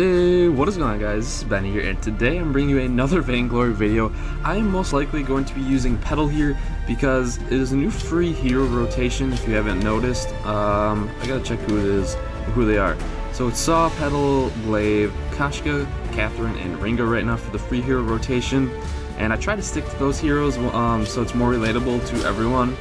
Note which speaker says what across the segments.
Speaker 1: Hey, what is going on guys, this is Benny here, and today I'm bringing you another Vainglory video. I am most likely going to be using Petal here because it is a new free hero rotation if you haven't noticed. Um, I gotta check who it is, who they are. So it's Saw, Petal, Glaive, Koshka, Catherine, and Ringo right now for the free hero rotation. And I try to stick to those heroes um, so it's more relatable to everyone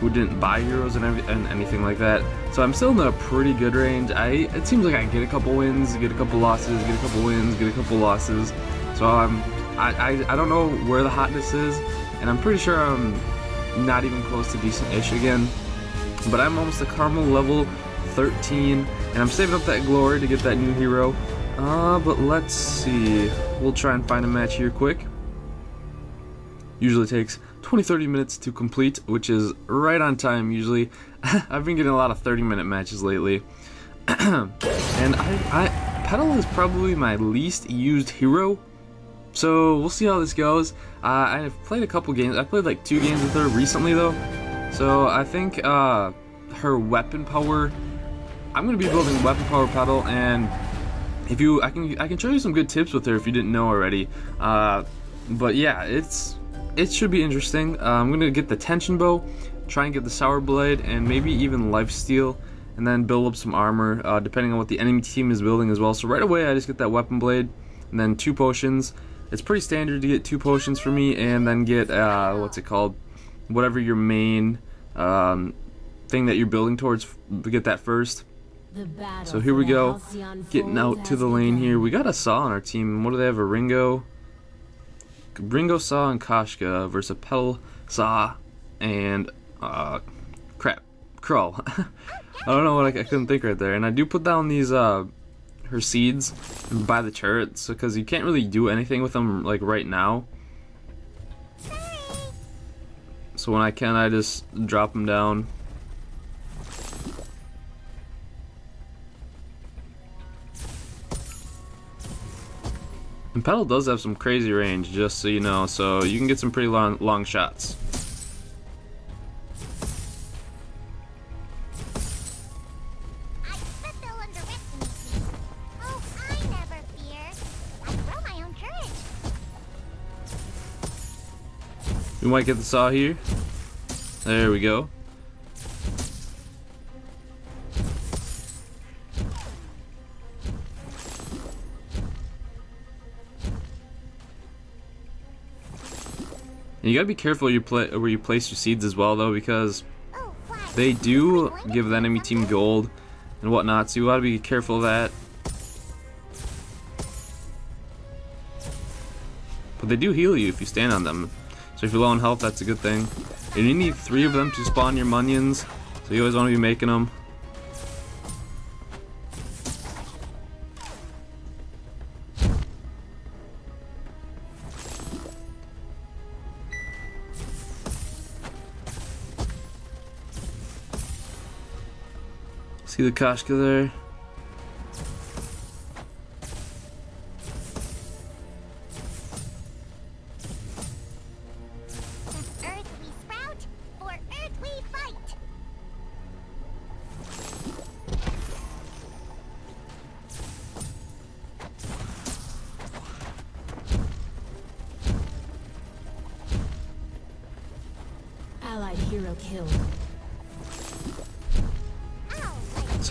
Speaker 1: who didn't buy heroes and, and anything like that. So I'm still in a pretty good range. I It seems like I get a couple wins, get a couple losses, get a couple wins, get a couple losses. So I'm, I, I, I don't know where the hotness is, and I'm pretty sure I'm not even close to decent-ish again. But I'm almost a Karma level 13, and I'm saving up that glory to get that new hero. Uh, but let's see. We'll try and find a match here quick. Usually takes 20-30 minutes to complete, which is right on time usually. I've been getting a lot of 30 minute matches lately. and I, I, Petal is probably my least used hero. So we'll see how this goes. Uh, I've played a couple games. I played like two games with her recently though. So I think uh, her weapon power. I'm gonna be building weapon power Petal, and if you, I can, I can show you some good tips with her if you didn't know already. Uh, but yeah, it's it should be interesting. Uh, I'm gonna get the tension bow, try and get the sorrow blade, and maybe even life steal, and then build up some armor, uh, depending on what the enemy team is building as well. So right away, I just get that weapon blade, and then two potions. It's pretty standard to get two potions for me, and then get uh, what's it called, whatever your main um, thing that you're building towards. Get that first. So here we go, getting out to the lane here. We got a Saw on our team. What do they have? A Ringo. Ringo Saw and Koshka versus Petal Saw and uh, crap, Krul. I don't know what I, I, couldn't think right there. And I do put down these uh, her seeds by the turrets because you can't really do anything with them like right now. So when I can, I just drop them down. And Petal does have some crazy range, just so you know, so you can get some pretty long, long shots. We might get the saw here. There we go. And you gotta be careful you play where you place your seeds as well, though, because they do give the enemy team gold and whatnot, so you gotta be careful of that. But they do heal you if you stand on them. So if you're low on health, that's a good thing. And you need three of them to spawn your munions, so you always want to be making them. See the Koshka there?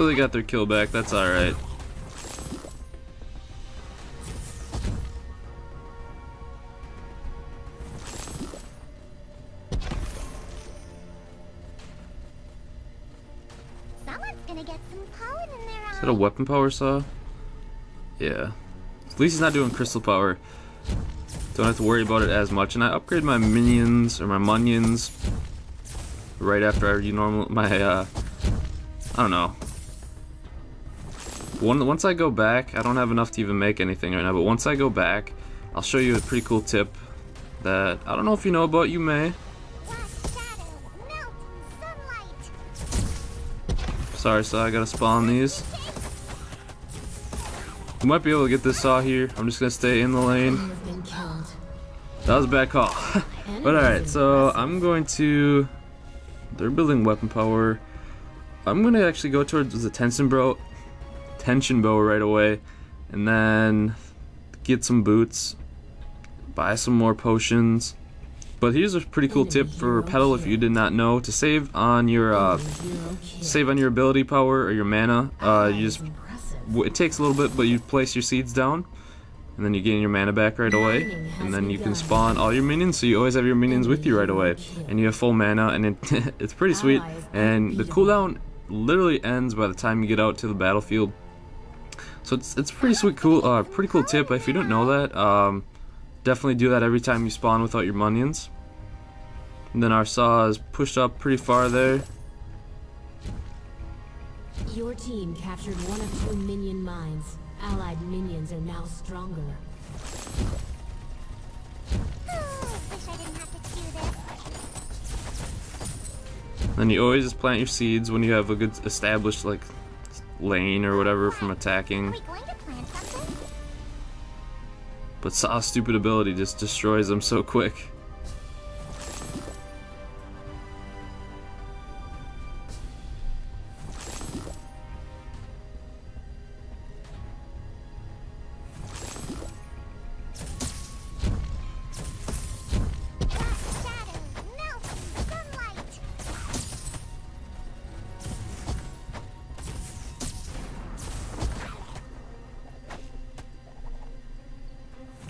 Speaker 1: They got their kill back, that's alright. Is that a weapon power saw? Yeah. At least he's not doing crystal power. Don't have to worry about it as much. And I upgrade my minions, or my munions, right after I normal, my, uh, I don't know, once I go back, I don't have enough to even make anything right now, but once I go back, I'll show you a pretty cool tip that I don't know if you know about, you may. Sorry, so I gotta spawn these. We might be able to get this saw here. I'm just gonna stay in the lane. That was a bad call. but alright, so I'm going to... They're building weapon power. I'm gonna actually go towards the Tension Bow tension bow right away and then get some boots, buy some more potions. But here's a pretty cool tip for Petal if you did not know to save on your uh, save on your ability power or your mana. Uh, you just it takes a little bit, but you place your seeds down, and then you gain your mana back right away, and then you can spawn all your minions, so you always have your minions with you right away, and you have full mana, and it, it's pretty sweet. And the cooldown literally ends by the time you get out to the battlefield. So it's it's a pretty sweet, cool, uh, pretty cool tip. If you don't know that, um, definitely do that every time you spawn without your minions. And then our saw is pushed up pretty far there.
Speaker 2: Your team captured one of two minion mines. Allied minions are now stronger.
Speaker 3: Wish I didn't have to do this.
Speaker 1: Then you always just plant your seeds when you have a good established like lane or whatever from attacking.
Speaker 3: we going to plant something?
Speaker 1: But Saw's stupid ability just destroys them so quick.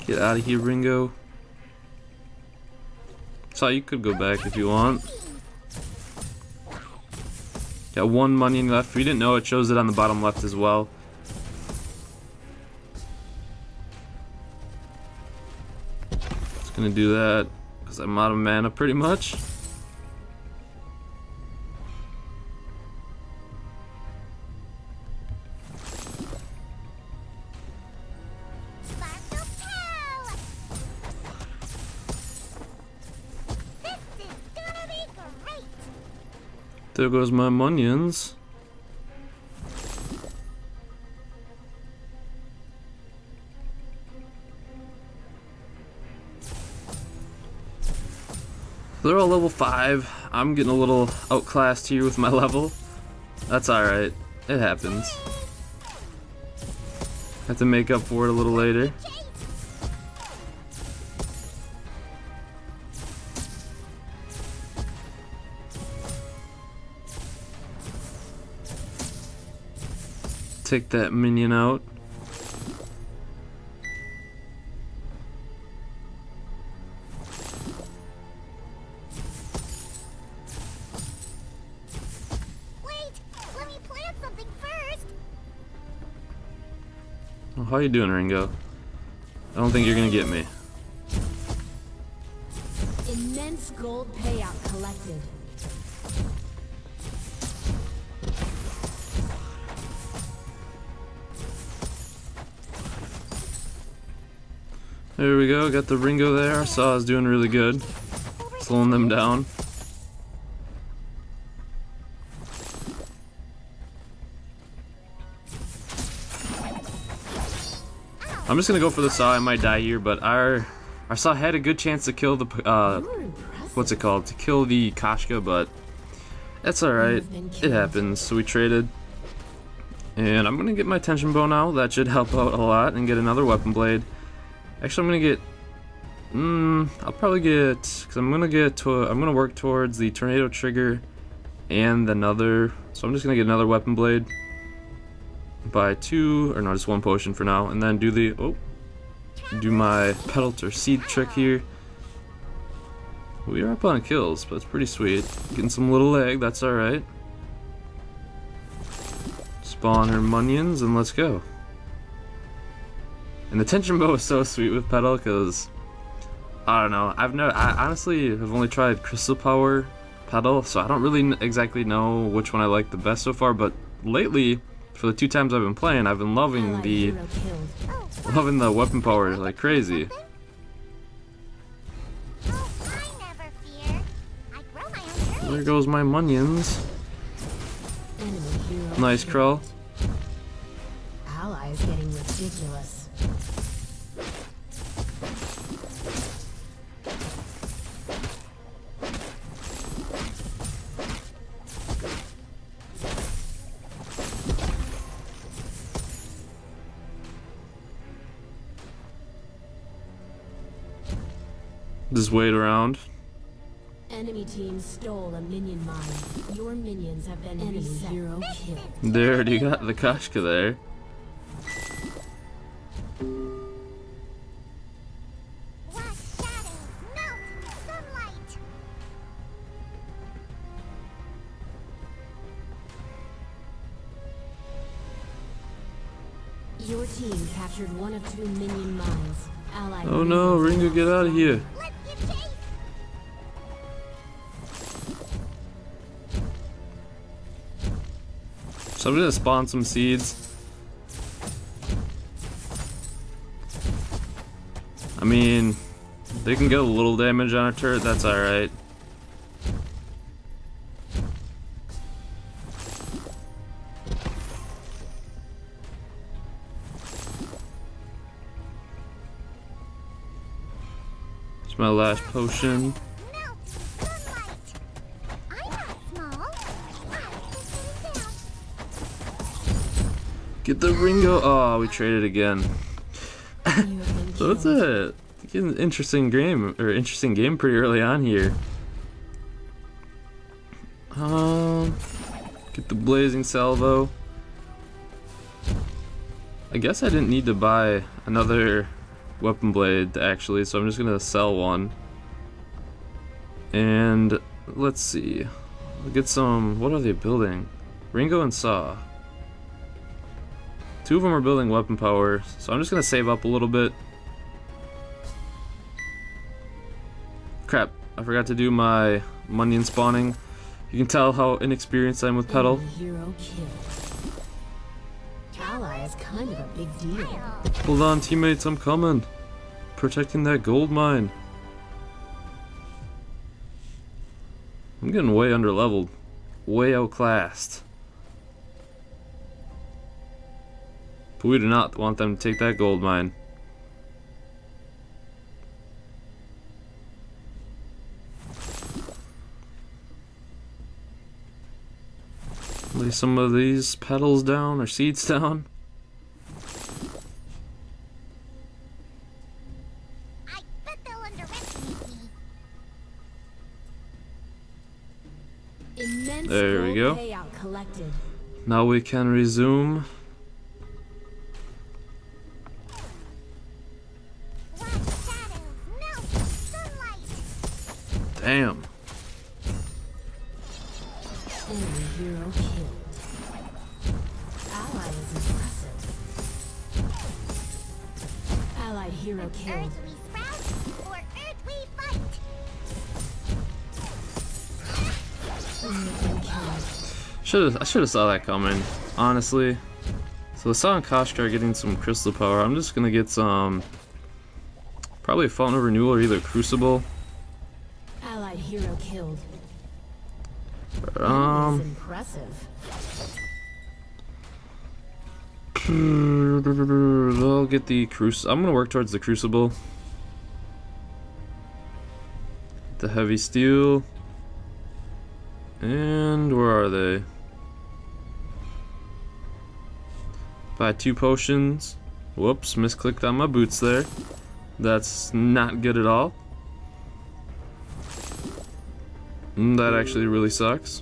Speaker 1: Get out of here, Ringo. So you could go back if you want. Got one money left. If you didn't know, it shows it on the bottom left as well. Just gonna do that because I'm out of mana pretty much. There goes my munions. They're all level 5. I'm getting a little outclassed here with my level. That's alright. It happens. Have to make up for it a little later. Take that minion out.
Speaker 3: Wait! Let me plant something first!
Speaker 1: Well, how you doing, Ringo? I don't think you're gonna get me.
Speaker 2: Immense gold payout collected.
Speaker 1: There we go, got the Ringo there. Saw is doing really good. Slowing them down. I'm just gonna go for the Saw, I might die here, but our our Saw had a good chance to kill the, uh, what's it called? To kill the Koshka, but that's alright. It happens, so we traded. And I'm gonna get my tension bow now, that should help out a lot, and get another weapon blade. Actually, I'm gonna get. Mm, I'll probably get because I'm gonna get to. I'm gonna work towards the tornado trigger, and another. So I'm just gonna get another weapon blade. Buy two, or no, just one potion for now, and then do the. Oh, do my Petal or seed trick here. We are up on kills, but it's pretty sweet. Getting some little egg, that's alright. Spawn her munions, and let's go. And the tension bow is so sweet with Petal because I don't know. I've no. I honestly have only tried crystal power Petal, so I don't really n- exactly know which one I like the best so far. But lately, for the two times I've been playing, I've been loving the loving the weapon power like crazy.
Speaker 3: oh, I never fear. I grow my own
Speaker 1: There goes my munions. Nice crawl.
Speaker 2: Ally is getting ridiculous.
Speaker 1: Just wait around.
Speaker 2: Enemy team stole a minion mine. Your minions have been enemy hero killed.
Speaker 1: There, you got the Koshka there.
Speaker 3: Watch shadows melt in the sunlight.
Speaker 2: Your team captured one of two minion mines. Allied
Speaker 1: Oh no, Ringo, get out of here. So I'm gonna spawn some seeds. I mean, they can get a little damage on a turret, that's alright. It's my last potion. Get the Ringo. Oh, we traded again. So it's a an interesting game or interesting game pretty early on here. Um, get the blazing salvo. I guess I didn't need to buy another weapon blade actually, so I'm just gonna sell one. And let's see, I'll get some. What are they building? Ringo and Saw. Two of them are building weapon power, so I'm just gonna save up a little bit. Crap, I forgot to do my Munion spawning. You can tell how inexperienced I am with Petal.
Speaker 2: Enemy hero killed. Ally is kind of a big deal.
Speaker 1: Hold on, teammates, I'm coming. Protecting that gold mine. I'm getting way under leveled. Way outclassed. But we do not want them to take that gold mine. Lay some of these petals down or seeds down.
Speaker 3: I bet they'll underestimate me.
Speaker 2: Immense
Speaker 1: There we go. Now we can resume.
Speaker 3: Fight.
Speaker 2: Enemy been killed.
Speaker 1: Should have I should have saw that coming, honestly. So the Saw and Koshka are getting some crystal power. I'm just gonna get some probably a Fountain of Renewal or either Crucible.
Speaker 2: Hero killed.
Speaker 1: Um
Speaker 2: impressive.
Speaker 1: I'll get the Crucible. I'm gonna work towards the Crucible. The heavy steel. And where are they? Buy two potions. Whoops, misclicked on my boots there. That's not good at all. Mm, that actually really sucks.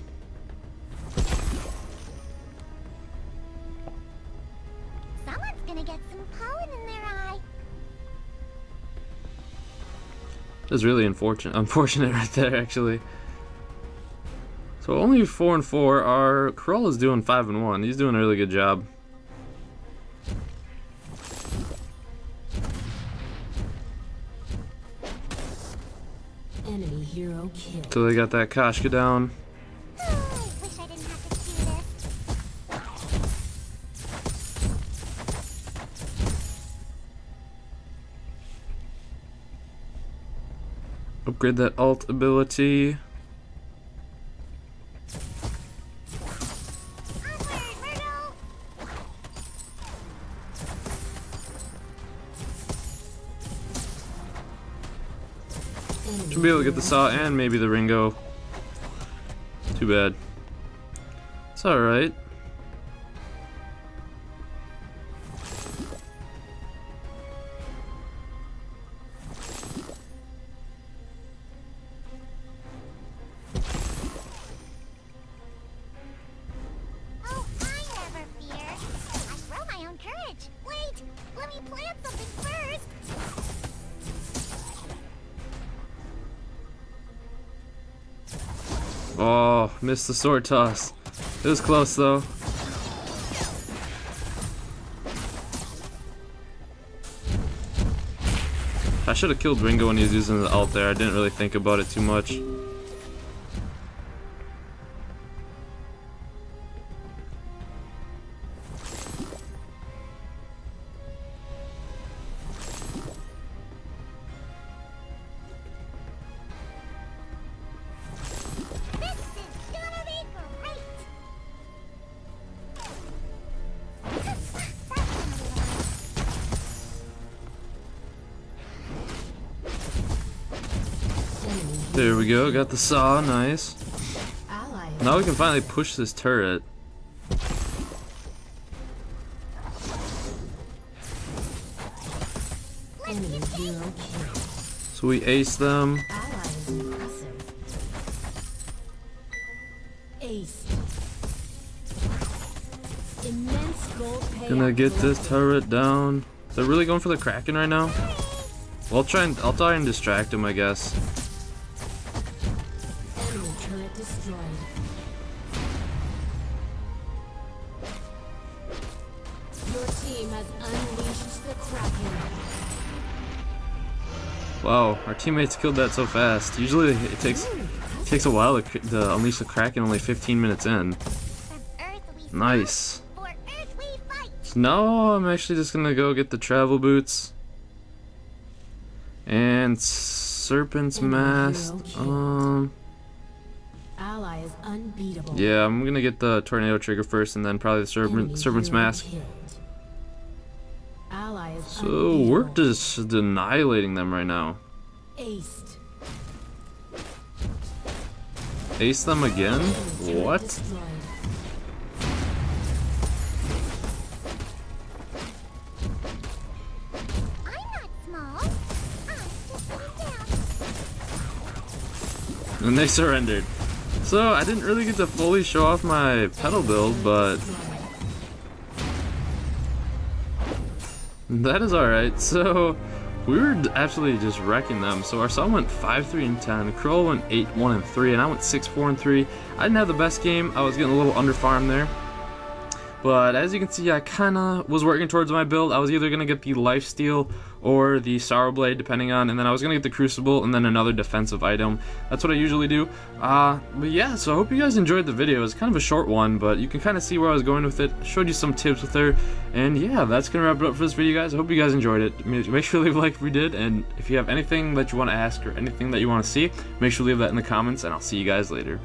Speaker 3: Someone's gonna get some pollen in their eye.
Speaker 1: That's really unfortunate. Unfortunate right there, actually. So only four and four. Our Corolla's doing five and one. He's doing a really good job. So they got that Koshka down. Upgrade that alt ability. Able get the saw and maybe the Ringo. Too bad. It's alright. Missed the sword toss. It was close though. I should have killed Ringo when he was using the ult there. I didn't really think about it too much. There we go, got the saw, nice. Now we can finally push this turret.
Speaker 2: Enemy hero kill.
Speaker 1: So we ace them.
Speaker 2: Ally is impressive. Ace. Immense gold payout.
Speaker 1: Gonna get this turret down. They're really going for the Kraken right now? Well, I'll try and I'll try and distract him, I guess. Wow, our teammates killed that so fast. Usually it takes it takes a while to, to unleash the Kraken, only 15 minutes in.
Speaker 3: From Earth we
Speaker 1: Nice.
Speaker 3: For Earth we fight.
Speaker 1: So now I'm actually just gonna go get the travel boots. And Serpent's Mask. Um,
Speaker 2: Ally is unbeatable.
Speaker 1: yeah, I'm gonna get the Tornado Trigger first and then probably the Serpent, Serpent's Mask.
Speaker 2: Killed. Ally is
Speaker 1: So we're just annihilating them right now.
Speaker 2: aced.
Speaker 1: Ace them again? What?
Speaker 3: I'm not small. I'm just.
Speaker 1: And they surrendered. So I didn't really get to fully show off my Petal build, but that is alright. So we were absolutely just wrecking them. So our song went 5 3 and 10, Crow went 8 1 and 3, and I went 6 4 and 3. I didn't have the best game, I was getting a little under farm there. But as you can see, I kind of was working towards my build. I was either going to get the Lifesteal or the Sorrow Blade, depending on, and then I was going to get the Crucible and then another defensive item. That's what I usually do. Uh, but yeah, so I hope you guys enjoyed the video. It's kind of a short one, but you can kind of see where I was going with it. Showed you some tips with her. And yeah, that's going to wrap it up for this video, guys. I hope you guys enjoyed it. Make sure to leave a like if you did, and if you have anything that you want to ask or anything that you want to see, make sure to leave that in the comments, and I'll see you guys later.